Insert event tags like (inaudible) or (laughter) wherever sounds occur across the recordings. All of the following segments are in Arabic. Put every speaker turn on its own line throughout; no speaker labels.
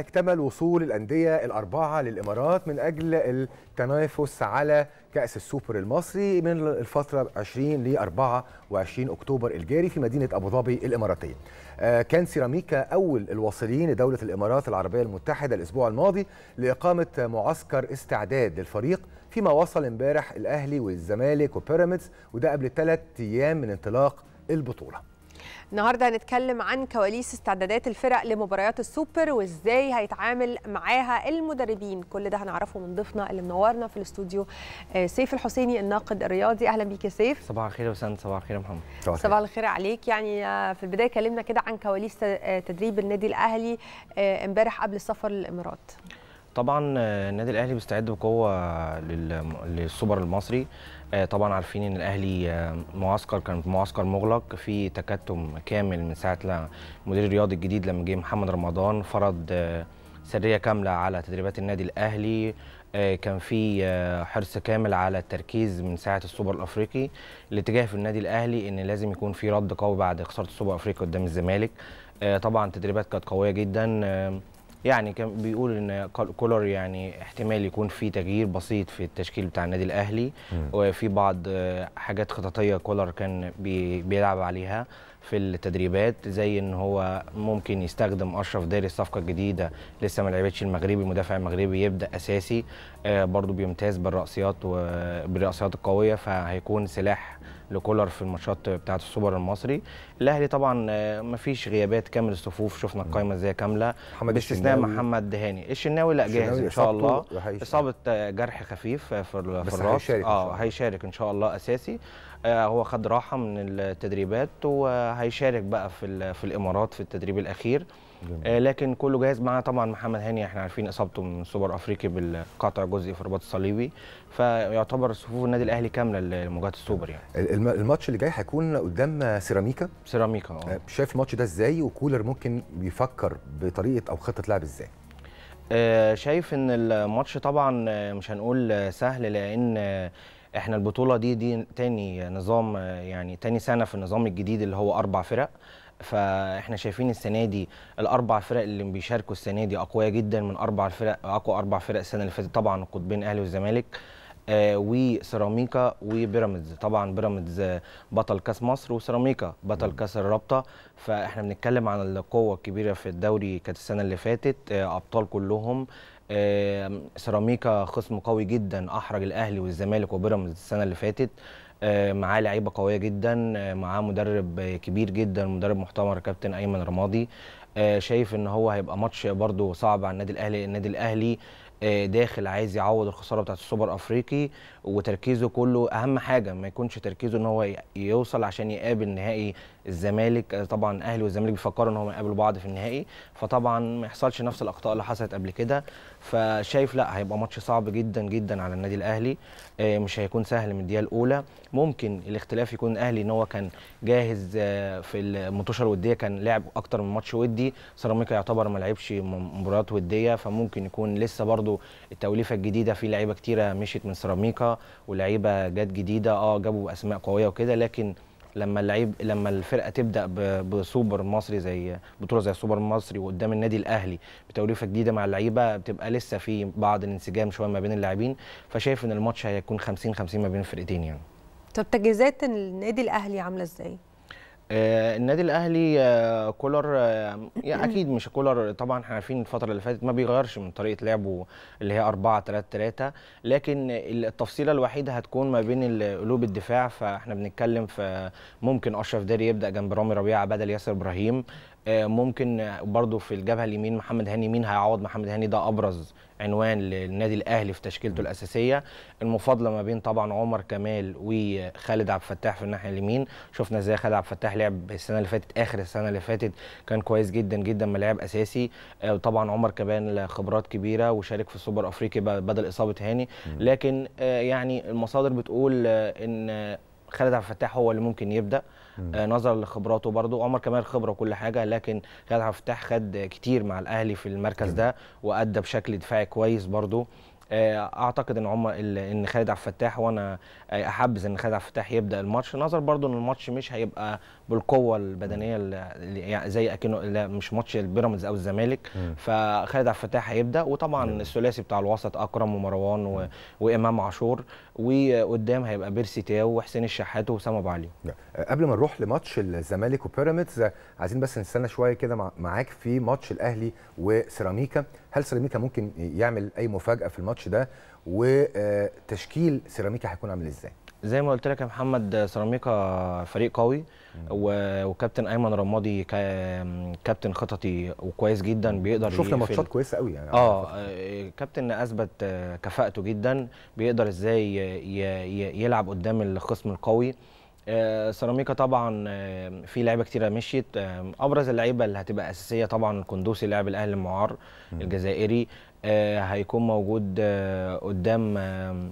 اكتمل وصول الأندية الأربعة للإمارات من أجل التنافس على كأس السوبر المصري من الفترة 20 ل 24 أكتوبر الجاري في مدينة أبو ظبي الإماراتية. آه، كان سيراميكا أول الواصلين لدولة الإمارات العربية المتحدة الأسبوع الماضي لإقامة معسكر استعداد للفريق فيما وصل امبارح الأهلي والزمالك وبيراميدز وده قبل ثلاث أيام من انطلاق البطولة.
النهارده هنتكلم عن كواليس استعدادات الفرق لمباريات السوبر وازاي هيتعامل معاها المدربين. كل ده هنعرفه من ضيفنا اللي منورنا في الاستوديو آه، سيف الحسيني الناقد الرياضي. أهلا بيك يا سيف.
صباح الخير يا وسام صباح الخير يا محمد.
صباح الخير. عليك. يعني آه، في البداية كلمنا كده عن كواليس آه، تدريب النادي الأهلي امبارح قبل السفر للإمارات.
طبعا النادي الأهلي بيستعد بقوة لل- للسوبر المصري. طبعا عارفين إن الأهلي آه، معسكر كان معسكر مغلق في تكتم كامل من ساعة المدير الرياضي الجديد لما جه محمد رمضان فرض آه، سرية كاملة على تدريبات النادي الأهلي. آه، كان في آه، حرص كامل على التركيز من ساعة السوبر الأفريقي الاتجاه في النادي الأهلي إن لازم يكون في رد قوي بعد خسارة السوبر الأفريقي قدام الزمالك. آه، طبعا تدريبات كانت قوية جدا. آه، يعني كان بيقول إن كول- كولر يعني احتمال يكون في تغيير بسيط في التشكيل بتاع النادي الأهلي. وفي بعض حاجات خططية كولر كان بي- بيلعب عليها. في التدريبات زي إن هو ممكن يستخدم أشرف داري الصفقة الجديدة لسه ما لعبتش المغربي المدافع المغربي يبدأ أساسي. آه، برضو بيمتاز بالرأسيات وبالرأسيات القوية فهيكون سلاح لكولر في الماتشات بتاعة السوبر المصري. الأهلي طبعا آه، مفيش غيابات كامل الصفوف شفنا القائمه إزاي
كاملة.
باستثناء. محمد هاني. الشناوي لا جاهز إن شاء الله. إصابة آه، جرح خفيف في الراس. آه.
هيشارك إن شاء الله
أساسي. هو خد راحة من التدريبات وهيشارك بقى في في الإمارات في التدريب الأخير. آه، لكن كله جاهز معاه طبعا محمد هاني. إحنا عارفين إصابته من سوبر أفريقي بالقطع جزئي في الرباط الصليبي. فيعتبر صفوف النادي الأهلي كاملة لمواجهة السوبر يعني.
الم- الماتش اللي جاي هيكون قدام سيراميكا؟
سيراميكا
آه،
آه
شايف الماتش ده إزاي؟ وكولر ممكن بيفكر بطريقة أو خطة لعب إزاي؟
آه، شايف إن الماتش طبعا آه، مش هنقول آه، سهل لأن آه، إحنا البطولة دي دي تاني نظام يعني تاني سنة في النظام الجديد اللي هو أربع فرق. فاحنا شايفين السنة دي الأربع فرق اللي بيشاركوا السنة دي أقوياء جدا من أربع فرق أقوى أربع فرق السنة اللي فاتت طبعا القطبين الاهلي والزمالك آه، وسيراميكا وبيراميدز. طبعا بيراميدز بطل كأس مصر وسيراميكا بطل كأس الرابطة. فاحنا بنتكلم عن القوة الكبيرة في الدوري كانت السنة اللي فاتت آه، أبطال كلهم سيراميكا خصم قوي جدا أحرج الأهلي والزمالك وبيراميدز السنة اللي فاتت. معاه لعيبة قوية جدا معاه مدرب كبير جدا مدرب محترم كابتن أيمن رمادي. آه، شايف إن هو هيبقى ماتش برضو صعب على النادي الأهلي النادي الأهلي. داخل عايز يعوض الخسارة بتاعت السوبر الافريقي وتركيزه كله أهم حاجة ما يكونش تركيزه إن هو يوصل عشان يقابل نهائي الزمالك. آه، طبعا الاهلي والزمالك بيفكروا إن هم يقابلوا بعض في النهائي فطبعا ما يحصلش نفس الأخطاء اللي حصلت قبل كده. فشايف لا هيبقى ماتش صعب جدا جدا على النادي الأهلي. آه، مش هيكون سهل من الدقيقة الأولى. ممكن الاختلاف يكون الاهلي إن هو كان جاهز آه، في المطوشه الوديه كان لعب أكتر من ماتش ودي. سيراميكا يعتبر ما لعبش مباريات ودية فممكن يكون لسه برضو التوليفة الجديدة في لعيبة كتيرة مشيت من سيراميكا ولعيبة جت جديدة آه جابوا أسماء قوية وكده لكن لما اللعيب لما الفرقة تبدأ بسوبر مصري زي بطولة زي السوبر المصري وقدام النادي الأهلي بتوليفة جديدة مع اللعيبة بتبقى لسه في بعض الانسجام شوية ما بين اللاعبين فشايف إن الماتش هيكون 50 50 ما بين الفرقتين يعني.
طب تجهيزات النادي الأهلي عاملة
إزاي؟ النادي الأهلي آه، كولر آه، يعني أكيد مش كولر طبعا إحنا عارفين الفترة اللي فاتت ما بيغيرش من طريقة لعبه اللي هي 4 3 3 لكن التفصيلة الوحيدة هتكون ما بين قلوب الدفاع فإحنا بنتكلم في ممكن أشرف داري يبدأ جنب رامي ربيعة بدل ياسر إبراهيم آه، ممكن برضو في الجبهة اليمين محمد هاني مين هيعوض محمد هاني؟ ده أبرز عنوان للنادي الأهلي في تشكيلته الأساسية. المفاضلة ما بين طبعا عمر كمال وخالد عبد الفتاح في الناحية اليمين شفنا إزاي خالد عبد الفتاح لعب السنة اللي فاتت آخر السنة اللي فاتت كان كويس جدا جدا ما لعب أساسي. آه، وطبعا عمر كمان خبرات كبيرة وشارك في السوبر أفريقي بدل إصابة هاني. لكن آه، يعني المصادر بتقول آه، إن خالد عبد الفتاح هو اللي ممكن يبدأ. آه، نظرا لخبراته برضه عمر كمال خبرة وكل حاجة لكن خالد عبد الفتاح خد كتير مع الأهلي في المركز ده وأدى بشكل دفاعي كويس برضه آه، أعتقد إن هم ال- إن خالد عبد الفتاح وأنا آه، أحبذ إن خالد عبد الفتاح يبدأ الماتش. نظر برضو إن الماتش مش هيبقى بالقوة البدنية اللي- يعني زي اكنه لا مش ماتش البيراميدز أو الزمالك. فخالد عبد الفتاح هيبدأ. وطبعا الثلاثي بتاع الوسط أكرم ومروان و... وإمام عاشور. وقدام هيبقى بيرسي تاو وحسين الشحات وأسامة ابو علي
آه، قبل ما نروح لماتش الزمالك وبيراميدز آه، عايزين بس نستنى شوية كده مع- معاك في ماتش الأهلي وسيراميكا. هل سيراميكا ممكن يعمل أي مفاجأة في الماتش؟ ده وتشكيل سيراميكا هيكون عامل إزاي؟
زي ما قلت لك يا محمد سيراميكا فريق قوي وكابتن أيمن رمادي كا- كابتن خططي وكويس جدا بيقدر
شفنا ماتشات كويسة قوي يعني.
آه كابتن أثبت آه، كفاءته جدا بيقدر إزاي يلعب قدام الخصم القوي. سيراميكا طبعا آه، في لعيبة كتيرة مشيت. آه، أبرز اللعيبة اللي هتبقى أساسية طبعا القندوسي لاعب الأهلي المعار الجزائري. آه، هيكون موجود آه، قدام آه،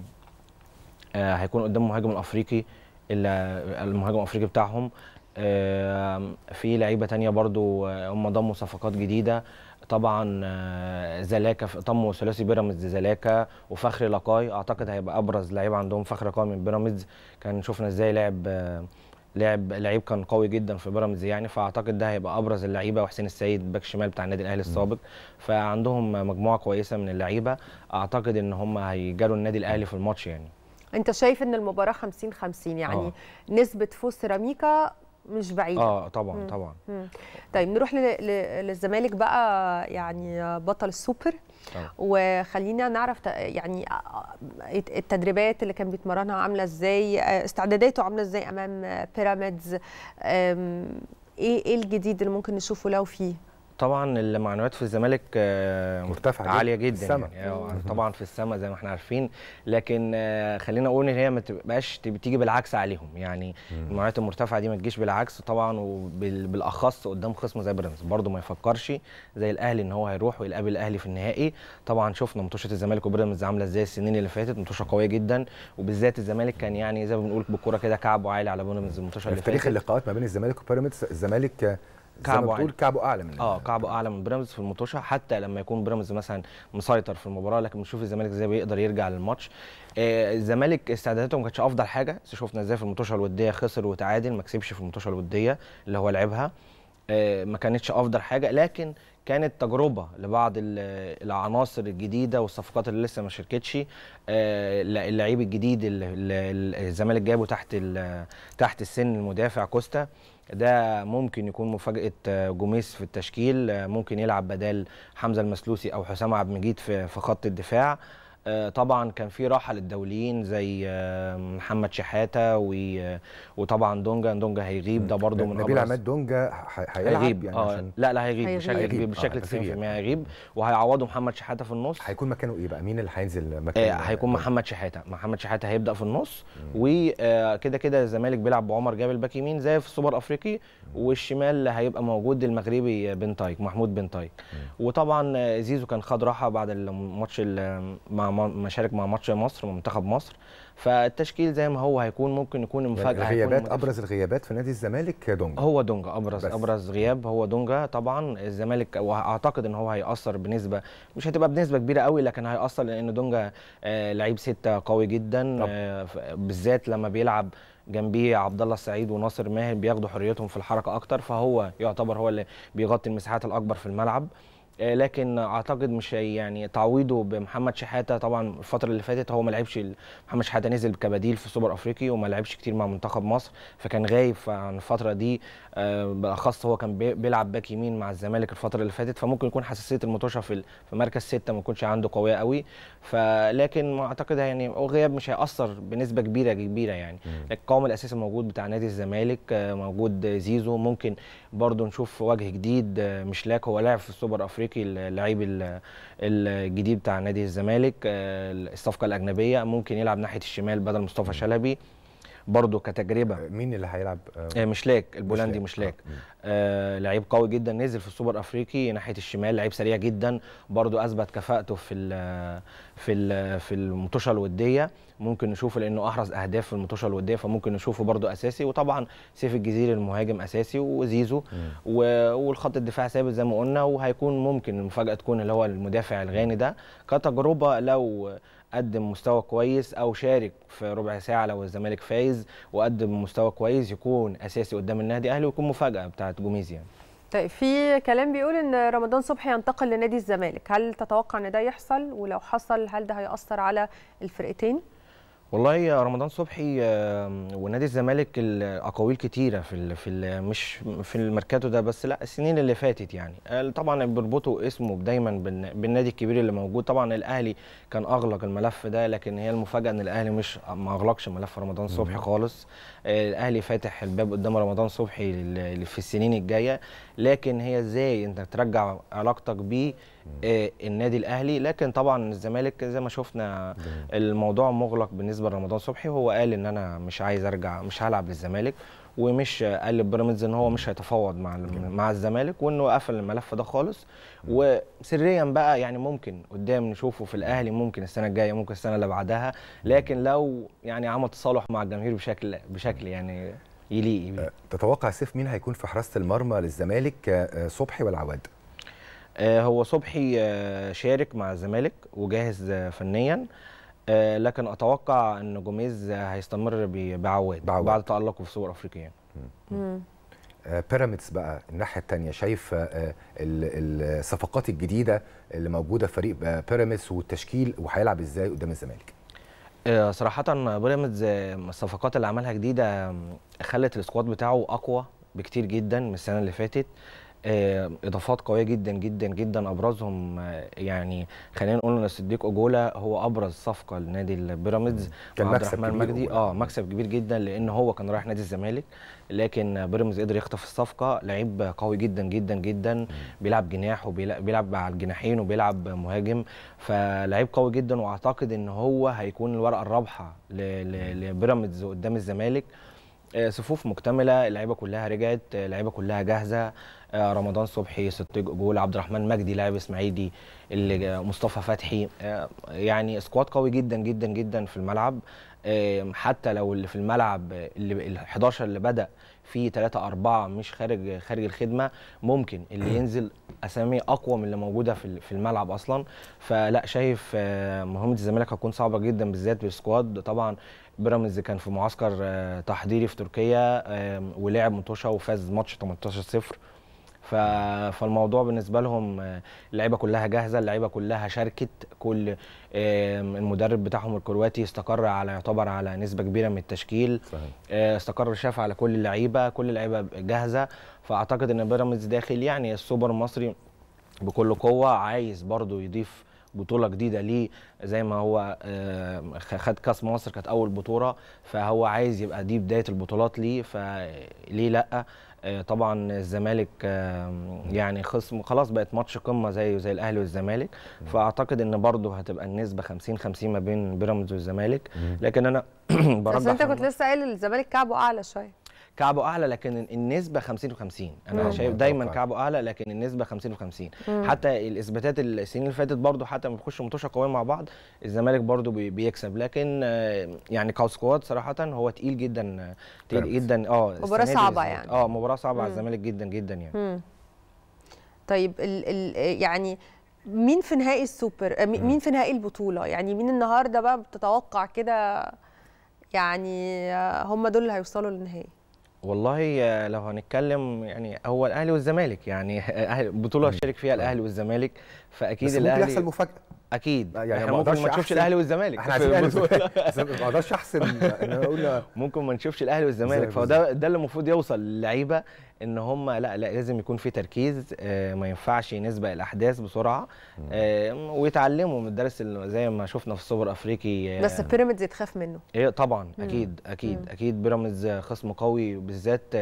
آه، هيكون قدام مهاجم الافريقي المهاجم الأفريقي بتاعهم. آه، في لعيبة تانية برضو آه، هم ضموا صفقات جديدة. طبعا آه، زلاكا ضموا ثلاثي بيراميدز زلاكا وفخري لقاي أعتقد هيبقى أبرز لعيب عندهم فخري لقاي من بيراميدز. كان شفنا إزاي لعب آه، لعب لعيب كان قوي جدا في بيراميدز يعني. فأعتقد ده هيبقى أبرز اللعيبة. وحسين السيد باك شمال بتاع النادي الأهلي السابق. فعندهم مجموعة كويسة من اللعيبة. أعتقد إن هم هيجاروا النادي الأهلي في الماتش يعني.
أنت شايف إن المباراة 50 50 يعني
آه.
نسبة فوز سيراميكا مش بعيدة
آه طبعا
مم.
طبعا
مم. طيب نروح للزمالك بقى يعني بطل السوبر
آه.
وخلينا نعرف يعني التدريبات اللي كان بيتمرنها عاملة إزاي استعداداته عاملة إزاي أمام بيراميدز إيه إيه الجديد اللي ممكن نشوفه لو فيه
طبعا المعنويات في الزمالك آه،
مرتفعة جداً
عالية
في
جدا
السما.
يعني. آه، طبعا في السماء زي ما إحنا عارفين لكن آه، خلينا أقول إن هي ما تبقاش تب- تيجي بالعكس عليهم يعني. المعنويات المرتفعة دي ما تجيش بالعكس طبعا وبالاخص قدام خصم زي بيراميدز. برده ما يفكرش زي الأهلي إن هو هيروح ويقابل الأهلي في النهائي. طبعا شفنا مطوشه الزمالك وبيراميدز عاملة إزاي السنين اللي فاتت مطوشه قوية جدا. وبالذات الزمالك كان يعني زي ما بنقول بالكوره كده كعبه عالي على بيراميدز المطوشه
في
اللي
تاريخ
فاتت.
اللقاءات ما بين الزمالك وبيراميدز الزمالك آه، زي ما
كعبه
بتقول. كعبه أعلى من
آه كعبه أعلى من بيراميدز في المطوشة. حتى لما يكون بيراميدز مثلا مسيطر في المباراة لكن بنشوف الزمالك إزاي بيقدر يرجع للماتش. آه الزمالك استعداداته ما كانتش أفضل حاجة. بس شفنا إزاي في المطوشة الودية خسر وتعادل ما كسبش في المطوشة الودية اللي هو لعبها. آه ما كانتش أفضل حاجة. لكن كانت تجربة لبعض ال- العناصر الجديدة والصفقات اللي لسه ما شاركتش. آه، اللعيب الجديد اللي الزمالك جابه تحت تحت السن المدافع كوستا. ده ممكن يكون مفاجأة آه، جوميز في التشكيل آه، ممكن يلعب بدال حمزة المسلوسي أو حسام عبد المجيد في خط الدفاع. طبعا كان في راحة للدوليين زي آه، محمد شحاتة و- وطبعا دونجا. دونجا هيغيب ده برده من
نبيل عماد دونجا
هيغيب
يعني عشان
لا لا هيغيب,
هيغيب.
بشكل
هيغيب.
كبير
آه،
بشكل
هيبقى في
90%
غياب.
هيغيب. وهيعوضه محمد شحاتة في النص.
هيكون مكانه إيه بقى؟ مين اللي هينزل مكانه؟
آه هيكون محمد شحاتة. محمد شحاتة هيبدأ في النص. وكده كده الزمالك بيلعب بعمر جابر back يمين زي في السوبر أفريقي. والشمال هيبقى موجود المغربي بنتايك محمود بنتايك وطبعا آه، زيزو كان خد راحة بعد الماتش ال- مع مع- ما شارك مع ماتش مصر مع منتخب مصر فالتشكيل زي ما هو هيكون ممكن يكون
يعني
مفاجأة
الغيابات. أبرز الغيابات في نادي الزمالك دونجا
هو دونجا أبرز
بس.
أبرز غياب هو دونجا طبعا الزمالك وأعتقد إن هو هيأثر بنسبة مش هتبقى بنسبة كبيرة قوي لكن هيأثر لأن دونجا آه لعيب ستة قوي جدا. آه بالذات لما بيلعب جنبيه عبد الله السعيد وناصر ماهر بياخدوا حريتهم في الحركة أكتر فهو يعتبر هو اللي بيغطي المساحات الأكبر في الملعب لكن أعتقد مش يعني تعويضه بمحمد شحاتة طبعا الفترة اللي فاتت هو ما لعبش محمد شحاتة نزل كبديل في سوبر أفريقي وما لعبش كتير مع منتخب مصر فكان غايب عن الفترة دي آه، بالاخص هو كان بي- بيلعب باك يمين مع الزمالك الفترة اللي فاتت فممكن يكون حساسية المتوشة في في مركز ستة ما يكونش عنده قوية قوي فلكن ما أعتقد يعني غياب مش هيأثر بنسبة كبيرة كبيرة يعني. القوام الأساسي موجود بتاع نادي الزمالك آه، موجود زيزو ممكن برضه نشوف وجه جديد آه، ميشالاك هو لاعب في السوبر الأفريقي اللعيب ال- الجديد بتاع نادي الزمالك آه، الصفقة الأجنبية ممكن يلعب ناحية الشمال بدل مصطفى شلبي. برضو كتجربة.
مين اللي هيلعب؟ آه،
آه، مشلاك البولندي
مشلاك.
مشلاك
آه،.
آه لعيب قوي جدا نزل في السوبر أفريقي ناحية الشمال لعيب سريع جدا برضو أثبت كفاءته في ال في ال في المطوشه الودية. ممكن نشوفه لأنه أحرز أهداف في المطوشه الودية فممكن نشوفه برضو أساسي. وطبعا سيف الجزيري المهاجم أساسي وزيزو. والخط الدفاع ثابت زي ما قلنا وهيكون ممكن المفاجأة تكون اللي هو المدافع الغاني ده. كتجربة لو قدم مستوى كويس أو شارك في ربع ساعة لو الزمالك فايز وقدم مستوى كويس يكون أساسي قدام النادي الاهلي ويكون مفاجأة بتاعت جوميز يعني.
طيب في كلام بيقول إن رمضان صبحي ينتقل لنادي الزمالك. هل تتوقع إن ده يحصل؟ ولو حصل هل ده هيأثر على الفرقتين؟
والله يا رمضان صبحي ونادي الزمالك الاقاويل كتيرة في ال في ال مش في الميركاتو ده بس لا السنين اللي فاتت يعني. طبعا بيربطوا اسمه دايما بالن- بالنادي الكبير اللي موجود. طبعا الأهلي كان أغلق الملف ده لكن هي المفاجأة إن الأهلي مش ما أغلقش ملف رمضان صبحي خالص. الأهلي فاتح الباب قدام رمضان صبحي في السنين الجاية. لكن هي إزاي أنت ترجع علاقتك بيه آه، النادي الأهلي؟ لكن طبعا الزمالك زي ما شفنا الموضوع مغلق بالنسبة لرمضان صبحي وهو قال إن أنا مش عايز أرجع مش هلعب للزمالك ومش قال لبيراميدز إن هو مش هيتفاوض مع مع الزمالك وإنه قفل الملف ده خالص. وسريا بقى يعني ممكن قدام نشوفه في الأهلي ممكن السنة الجاية ممكن السنة اللي بعدها. لكن لو يعني عمل تصالح مع الجماهير بشكل بشكل يعني يليق.
آه، تتوقع سيف مين هيكون في حراسة المرمى للزمالك آه، صبحي ولا عواد؟
هو صبحي شارك مع الزمالك وجاهز فنيا. لكن أتوقع إن جوميز آه، هيستمر بعواد
بعواد.
بعد تألقه في سوبر افريقيا يعني.
آه، بيراميدز بقى الناحية الثانية شايف آه، ال- الصفقات الجديدة اللي موجودة في فريق آه، بيراميدز والتشكيل وهيلعب إزاي قدام الزمالك
آه، صراحة بيراميدز آه، الصفقات اللي عملها جديدة آم، خلت السكواد بتاعه أقوى بكتير جدا من السنة اللي فاتت آه، إضافات قوية جدا جدا جدا أبرزهم آه، يعني خلينا نقول إن صديق أجولا هو أبرز صفقة لنادي البيراميدز.
كان مكسب كبير
مجدي. آه مكسب كبير جدا لأن هو كان رايح نادي الزمالك لكن بيراميدز قدر يخطف الصفقة. لعيب قوي جدا جدا جدا. بيلعب جناح وبيلعب على الجناحين وبيلعب مهاجم. فلعيب قوي جدا وأعتقد إن هو هيكون الورقة الرابحة لبيراميدز قدام الزمالك. صفوف مكتملة اللعيبة كلها رجعت آه، اللعيبة كلها جاهزة. آه، رمضان صبحي صديق جول عبد الرحمن مجدي لاعب إسماعيلي اللي مصطفى فتحي. آه، يعني squad قوي جدا جدا جدا في الملعب. آه، حتى لو اللي في الملعب آه، اللي ال 11 اللي بدأ في 3 4 مش خارج خارج الخدمة ممكن اللي (clears throat) ينزل أسامي أقوى من اللي موجودة في ال- في الملعب أصلا. فلا شايف آه، مهمة الزمالك هتكون صعبة جدا بالذات بال squad. طبعا بيراميدز كان في معسكر آه، تحضيري في تركيا ولعب متوشة وفاز ماتش 18 0 ف... فالموضوع بالنسبة لهم آه، اللعيبة كلها جاهزة اللعيبة كلها شاركت كل المدرب بتاعهم الكرواتي استقر على يعتبر على نسبة كبيرة من التشكيل
صحيح.
آه، استقر شاف على كل اللعيبة كل اللعيبة جاهزة. فأعتقد إن بيراميدز داخل يعني السوبر المصري بكل قوة عايز برضو يضيف بطولة جديدة ليه. زي ما هو خد كأس مصر كانت أول بطولة فهو عايز يبقى دي بداية البطولات ليه فليه لأ؟ طبعا الزمالك آه، يعني خصم خلاص بقت ماتش قمة زيه زي الأهلي والزمالك. فأعتقد إن برضه هتبقى النسبة 50 50 ما بين بيراميدز والزمالك. لكن أنا (clears throat)
بس
برجح
أنت كنت لسه قايل الزمالك كعبه أعلى شوية.
كعبه أعلى لكن النسبة 50 و50 أنا
مم.
شايف دايما. كعبه أعلى لكن النسبة 50 و50
مم.
حتى الإثباتات السنين اللي فاتت برضو حتى لما بيخشوا ماتشات قوية مع بعض الزمالك برضو بي- بيكسب لكن آه، يعني كسكواد صراحة هو تقيل جدا آه، تقيل. جدا آه
صعبة
بالذات.
يعني.
آه مباراة صعبة على
مم.
الزمالك جدا جدا يعني
مم. طيب ال ال يعني مين في نهائي السوبر آه، مين في نهائي البطولة يعني مين النهارده بقى بتتوقع كده يعني هم دول اللي هيوصلوا للنهائي
والله آه، لو هنتكلم يعني هو الأهلي والزمالك يعني (laughs) بطولة شارك فيها الأهلي والزمالك فأكيد
بس ممكن
الأهلي
يحصل مفاجأة.
أكيد.
يعني إحنا
ممكن ما نشوفش الأهلي والزمالك إحنا (laughs)
عايزين. الأهلي ما أقدرش أحسن إن أنا أقول (laughs)
ممكن ما نشوفش الأهلي والزمالك. فده ده اللي المفروض يوصل للعيبة إن هم لا لا لازم يكون في تركيز آه، ما ينفعش نسبق الأحداث بسرعة آه، ويتعلموا من الدرس اللي زي ما شفنا في السوبر أفريقي آه،
بس بيراميدز يتخاف منه.
إيه طبعا أكيد أكيد
مم.
أكيد بيراميدز خصم قوي بالذات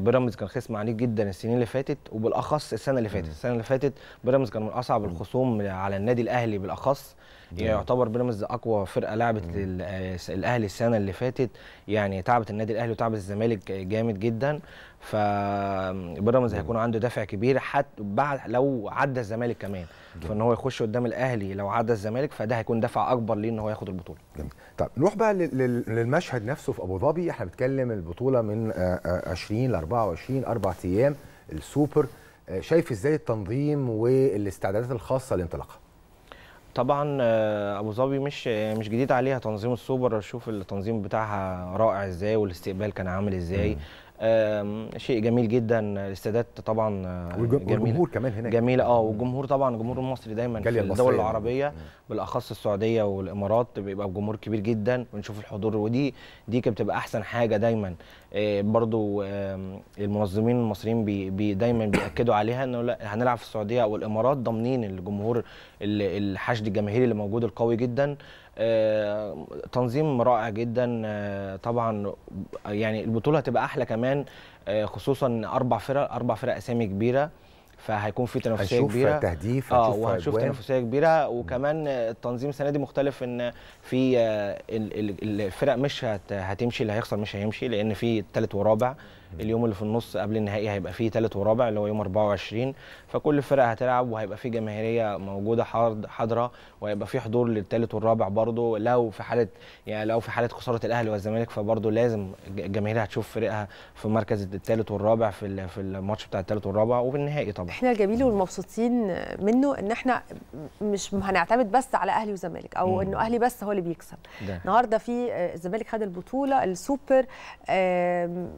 بيراميدز كان خصم عنيف جدا السنين اللي فاتت وبالأخص السنة اللي فاتت. السنة اللي فاتت بيراميدز كان من أصعب الخصوم على النادي الأهلي بالأخص. يعتبر بيراميدز أقوى فرقة لعبت آه، الأهلي السنة اللي فاتت. يعني تعبت النادي الأهلي وتعبت الزمالك جامد جدا. فبيراميدز هيكون عنده دافع كبير حتى بعد لو عدى الزمالك كمان. فإن هو يخش قدام الأهلي لو عدى الزمالك فده هيكون دفع أكبر ليه إن هو ياخد البطولة.
جميل. طب نروح بقى لل- لل- للمشهد نفسه في أبو ظبي. إحنا بنتكلم البطولة من آه، آه، 20 ل 24 أربع أيام. السوبر آه، شايف إزاي التنظيم والاستعدادات الخاصة لانطلاقها؟
طبعا آه، أبو ظبي مش مش جديد عليها تنظيم السوبر. شوف التنظيم بتاعها رائع إزاي والاستقبال كان عامل إزاي. شيء جميل جدا. الاستادات طبعا آه،
والجمهور كمان هناك.
جميلة. آه والجمهور طبعا الجمهور المصري دايما في الدول.
العربية.
بالأخص السعودية والإمارات بيبقى بجمهور كبير جدا. ونشوف الحضور ودي دي كانت بتبقى أحسن حاجة دايما. آه، برضو المنظمين المصريين بي بي دايما بيأكدوا عليها إنه لأ هنلعب في السعودية أو الامارات ضامنين الجمهور ال- الحشد الجماهيري اللي موجود القوي جدا. تنظيم رائع جدا. آه، طبعا يعني البطولة هتبقى أحلى كمان آه، خصوصا أربع فرق أربع فرق أسامي كبيرة فهيكون في تنافسية
هنشوف
كبيرة.
تهديف
آه
هنشوف
وهنشوف. تنافسية كبيرة. وكمان آه، التنظيم السنة دي مختلف إن في آه، ال- ال- الفرق مش هت- هتمشي اللي هيخسر مش هيمشي لأن في ثالث ورابع. اليوم اللي في النص قبل النهائي هيبقى فيه ثالث ورابع اللي هو يوم 24 فكل فرقة هتلعب وهيبقى في جماهيرية موجودة حاض- حاضرة وهيبقى في حضور للثالث والرابع برضه. لو في حالة يعني لو في حالة خسارة الأهلي والزمالك فبرضه لازم الج- الجماهير هتشوف فرقها في مركز الثالث والرابع في في الماتش بتاع الثالث والرابع وفي النهائي طبعا.
إحنا الجميل والمبسوطين منه إن إحنا مش هنعتمد بس على أهلي وزمالك أو
مم.
إنه أهلي بس هو اللي بيكسب.
ده.
النهارده في آه، الزمالك خد البطولة السوبر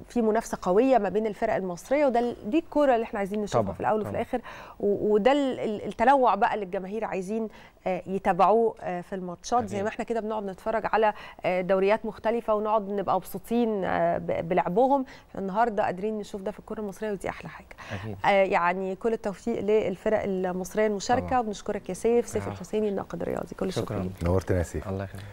في منافسة قوية ما بين الفرق المصرية وده دي الكورة اللي إحنا عايزين نشوفها
طبعاً،
في الأول وفي. الآخر. وده ال- ال- التنوع بقى اللي الجماهير عايزين آه، يتابعوه آه، في الماتشات. زي
أكيد.
ما إحنا كده بنقعد نتفرج على آه، دوريات مختلفة ونقعد نبقى مبسوطين بلعبهم. النهارده قادرين نشوف ده في الكورة المصرية ودي أحلى حاجة.
أكيد.
آه، يعني كل التوفيق للفرق المصرية المشاركة.
طبعاً.
وبنشكرك يا سيف سيف. الحسيني الناقد الرياضي. كل الشكر
شكرا.
نورتنا يا سيف.
الله يخليك.